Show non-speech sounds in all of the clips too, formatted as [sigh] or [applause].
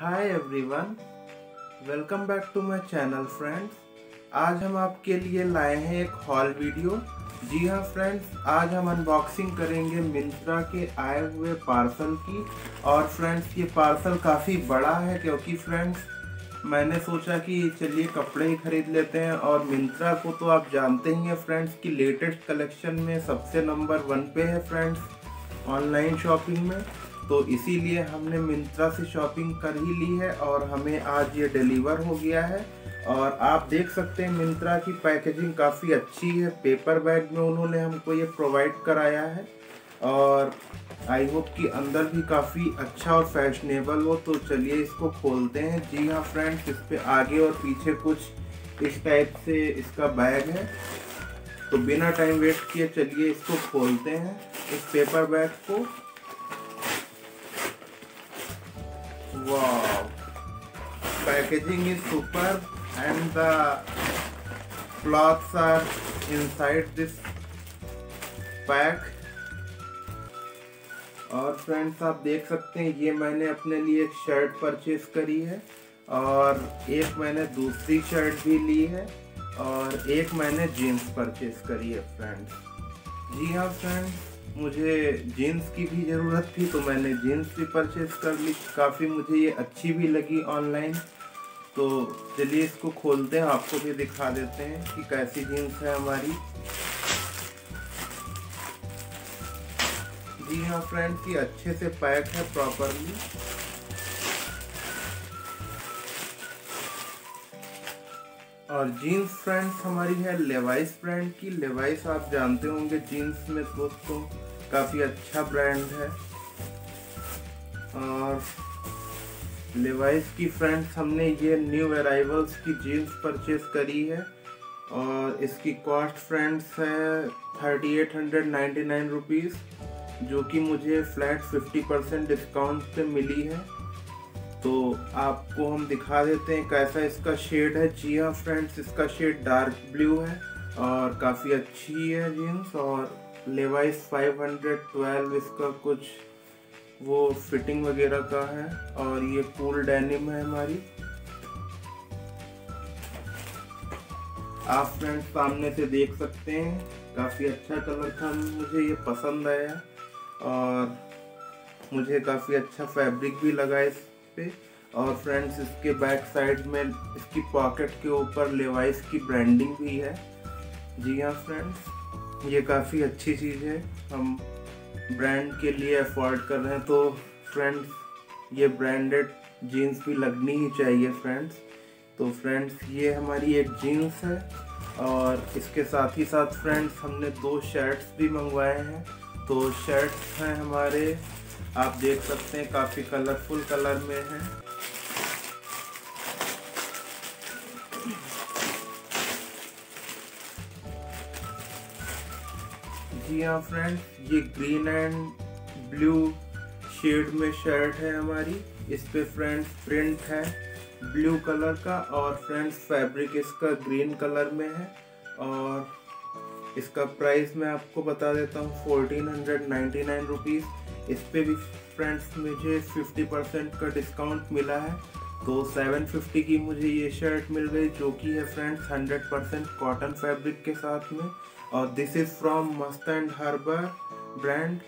Hi everyone welcome back to my channel friends आज हम आपके लिए लाए हैं एक हॉल वीडियो जी हाँ फ्रेंड्स आज हम अनबॉक्सिंग करेंगे मिंत्रा के आए हुए पार्सल की। और फ्रेंड्स ये पार्सल काफ़ी बड़ा है क्योंकि फ्रेंड्स मैंने सोचा कि चलिए कपड़े ही खरीद लेते हैं। और मिंत्रा को तो आप जानते ही हैं फ्रेंड्स कि लेटेस्ट कलेक्शन में सबसे नंबर वन पे है फ्रेंड्स ऑनलाइन शॉपिंग में। तो इसीलिए हमने मिंत्रा से शॉपिंग कर ही ली है और हमें आज ये डिलीवर हो गया है। और आप देख सकते हैं मिंत्रा की पैकेजिंग काफ़ी अच्छी है। पेपर बैग में उन्होंने हमको ये प्रोवाइड कराया है। और आई होप कि अंदर भी काफ़ी अच्छा और फैशनेबल हो। तो चलिए इसको खोलते हैं। जी हाँ फ्रेंड्स इस पर आगे और पीछे कुछ इस टाइप से इसका बैग है। तो बिना टाइम वेस्ट किए चलिए इसको खोलते हैं, इस पेपर बैग को। वाह packaging is super and the cloths are inside this pack और फ्रेंड्स आप देख सकते हैं, ये मैंने अपने लिए एक शर्ट परचेज करी है और एक मैंने दूसरी शर्ट भी ली है और एक मैंने जीन्स परचेज करी है फ्रेंड्स जी हाँ फ्रेंड्स मुझे जीन्स की भी ज़रूरत थी तो मैंने जीन्स भी परचेज कर ली। काफ़ी मुझे ये अच्छी भी लगी ऑनलाइन तो चलिए इसको खोलते हैं, आपको भी दिखा देते हैं कि कैसी जीन्स है हमारी। जी हाँ फ्रेंड्स ये अच्छे से पैक है प्रॉपरली और जीन्स फ्रेंड्स हमारी है लेवाइस ब्रांड की। लेवाइस आप जानते होंगे जीन्स में दोस्तों काफ़ी अच्छा ब्रांड है। और लेवाइस की फ्रेंड्स हमने ये न्यू अराइवल्स की जीन्स परचेज करी है। और इसकी कॉस्ट फ्रेंड्स है thirty eight hundred ninety nine rupees जो कि मुझे फ्लैट फिफ्टी परसेंट डिस्काउंट पे मिली है। तो आपको हम दिखा देते हैं कैसा इसका शेड है। जी हाँ फ्रेंड्स इसका शेड डार्क ब्लू है और काफ़ी अच्छी है जीन्स और लेवाइस 512 इसका कुछ वो फिटिंग वगैरह का है और ये कूल डेनिम है हमारी। आप फ्रेंड्स सामने से देख सकते हैं, काफ़ी अच्छा कलर था, मुझे ये पसंद आया और मुझे काफ़ी अच्छा फैब्रिक भी लगा इस पे और फ्रेंड्स इसके बैक साइड में इसकी पॉकेट के ऊपर लेवाइस की ब्रांडिंग भी है। जी हाँ फ्रेंड्स ये काफ़ी अच्छी चीज़ है। हम ब्रांड के लिए अफोर्ड कर रहे हैं तो फ्रेंड्स ये ब्रांडेड जीन्स भी लगनी ही चाहिए फ्रेंड्स तो फ्रेंड्स ये हमारी एक जीन्स है और इसके साथ ही साथ फ्रेंड्स हमने दो शर्ट्स भी मंगवाए हैं। तो शर्ट्स हैं हमारे आप देख सकते हैं काफ़ी कलरफुल कलर में है। जी हाँ फ्रेंड्स ये ग्रीन एंड ब्लू शेड में शर्ट है हमारी। इस पे फ्रेंड्स प्रिंट है ब्लू कलर का और फ्रेंड्स फैब्रिक इसका ग्रीन कलर में है। और इसका प्राइस मैं आपको बता देता हूँ fourteen hundred ninety nine rupees इस पर भी फ्रेंड्स मुझे फिफ्टी परसेंट का डिस्काउंट मिला है। तो सेवन फिफ्टी की मुझे ये शर्ट मिल गई, जो कि है friends hundred percent cotton fabric के साथ में। और this is from Mast and Harbour brand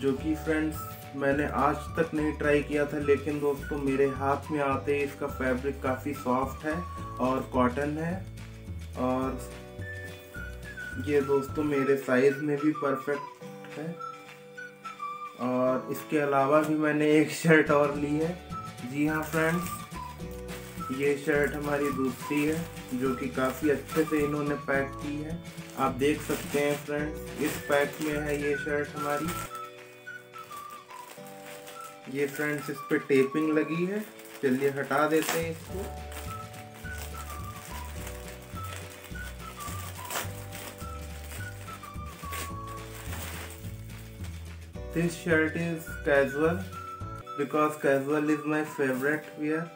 जो कि फ्रेंड्स मैंने आज तक नहीं ट्राई किया था, लेकिन दोस्तों, मेरे हाथ में आते ही इसका फैब्रिक काफ़ी सॉफ्ट है और कॉटन है। और ये दोस्तों, मेरे साइज़ में भी परफेक्ट है। और इसके अलावा भी मैंने एक शर्ट और ली है। जी हाँ फ्रेंड्स ये शर्ट हमारी दूसरी है, जो कि काफ़ी अच्छे से इन्होंने पैक की है। आप देख सकते हैं फ्रेंड्स इस पैक में है ये शर्ट हमारी। ये फ्रेंड्स इस पर टेपिंग लगी है। चलिए हटा देते हैं इसको। This shirt is casual because casual is my favorite wear.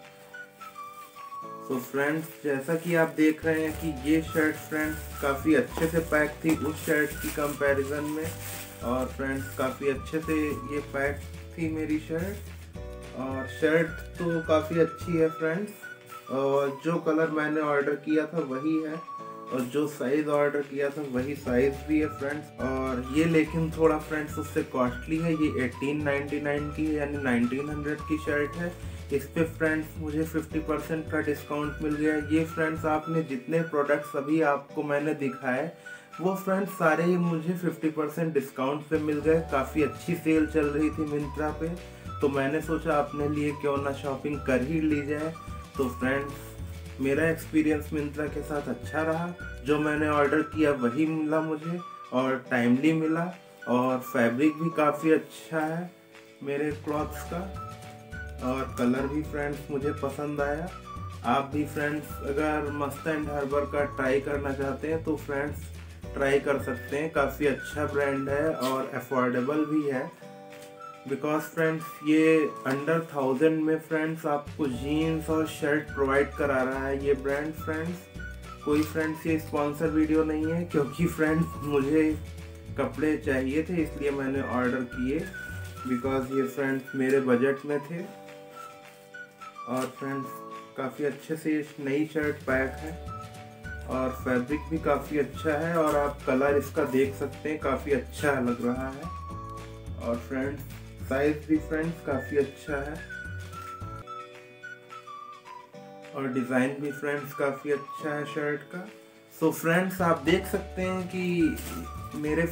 So friends, जैसा कि आप देख रहे हैं कि ये शर्ट फ्रेंड्स काफ़ी अच्छे से पैक थी उस शर्ट की कंपैरिजन में और फ्रेंड्स काफ़ी अच्छे से ये पैक थी मेरी शर्ट और शर्ट तो काफ़ी अच्छी है फ्रेंड्स और जो कलर मैंने ऑर्डर किया था वही है। और जो साइज़ ऑर्डर किया था, वही साइज़ भी है फ्रेंड्स और ये लेकिन थोड़ा फ्रेंड्स उससे कॉस्टली है। ये 1899 की यानी 1900 की शर्ट है। इस पे फ्रेंड्स मुझे 50 परसेंट का डिस्काउंट मिल गया। ये फ्रेंड्स आपने जितने प्रोडक्ट्स अभी आपको मैंने दिखाए, वो फ्रेंड्स सारे ही मुझे 50 परसेंट डिस्काउंट पे मिल गए। काफ़ी अच्छी सेल चल रही थी मिंत्रा पे। तो मैंने सोचा, अपने लिए क्यों ना शॉपिंग कर ही ली जाए। तो फ्रेंड्स मेरा एक्सपीरियंस मिंत्रा के साथ अच्छा रहा। जो मैंने ऑर्डर किया वही मिला मुझे और टाइमली मिला और फैब्रिक भी काफ़ी अच्छा है मेरे क्लॉथ्स का। और कलर भी फ्रेंड्स मुझे पसंद आया। आप भी फ्रेंड्स अगर मस्त एंड हर्बर का ट्राई करना चाहते हैं तो फ्रेंड्स ट्राई कर सकते हैं। काफ़ी अच्छा ब्रांड है और अफोर्डेबल भी है। बिकॉज़ फ्रेंड्स ये अंडर थाउज़ेंड में फ्रेंड्स आपको जीन्स और शर्ट प्रोवाइड करा रहा है ये ब्रांड फ्रेंड्स कोई फ्रेंड्स ये स्पॉन्सर वीडियो नहीं है, क्योंकि फ्रेंड्स मुझे कपड़े चाहिए थे, इसलिए मैंने ऑर्डर किए। बिकॉज़ ये फ्रेंड्स मेरे बजट में थे। और फ्रेंड्स काफ़ी अच्छे से ये नई शर्ट पैक है। और फैब्रिक भी काफ़ी अच्छा है और आप कलर इसका देख सकते हैं, काफ़ी अच्छा लग रहा है। और फ्रेंड्स साइज़ भी फ्रेंड्स काफ़ी अच्छा है। और डिज़ाइन भी फ्रेंड्स काफ़ी अच्छा है शर्ट का। सो so फ्रेंड्स आप देख सकते हैं कि मेरे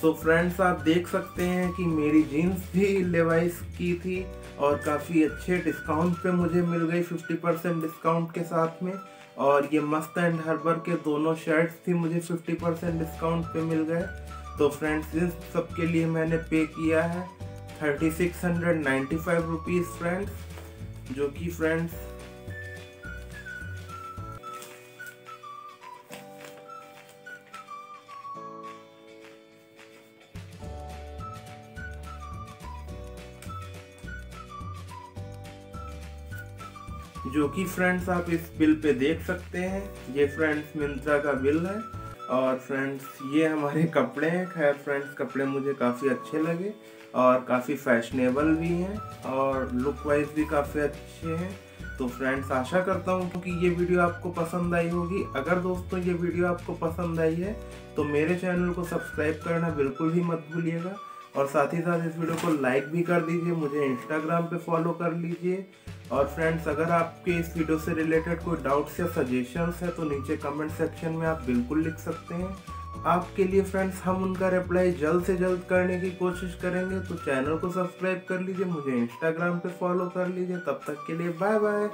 सो फ्रेंड्स आप देख सकते हैं कि मेरी जीन्स भी लेवाइस की थी और काफ़ी अच्छे डिस्काउंट पे मुझे मिल गई 50 परसेंट डिस्काउंट के साथ में। और ये मस्त एंड हर्बर के दोनों शर्ट्स थी, मुझे 50 परसेंट डिस्काउंट पे मिल गए। तो फ्रेंड्स इस सब के लिए मैंने पे किया है thirty six hundred ninety five rupees friends जो कि फ्रेंड्स जो कि फ्रेंड्स आप इस बिल पे देख सकते हैं। ये फ्रेंड्स मिंत्रा का बिल है। और फ्रेंड्स ये हमारे [laughs] कपड़े हैं। खैर फ्रेंड्स कपड़े मुझे काफ़ी अच्छे लगे और काफ़ी फैशनेबल भी हैं और लुक वाइज भी काफ़ी अच्छे हैं। तो फ्रेंड्स आशा करता हूँ क्योंकि ये वीडियो आपको पसंद आई होगी। अगर दोस्तों, ये वीडियो आपको पसंद आई है तो मेरे चैनल को सब्सक्राइब करना बिल्कुल भी मत भूलिएगा। और साथ ही साथ इस वीडियो को लाइक भी कर दीजिए, मुझे इंस्टाग्राम पे फॉलो कर लीजिए। और फ्रेंड्स अगर आपके इस वीडियो से रिलेटेड कोई डाउट्स या सजेशंस है तो नीचे कमेंट सेक्शन में आप बिल्कुल लिख सकते हैं। आपके लिए फ्रेंड्स हम उनका रिप्लाई जल्द से जल्द करने की कोशिश करेंगे तो चैनल को सब्सक्राइब कर लीजिए, मुझे इंस्टाग्राम पे फॉलो कर लीजिए। तब तक के लिए बाय बाय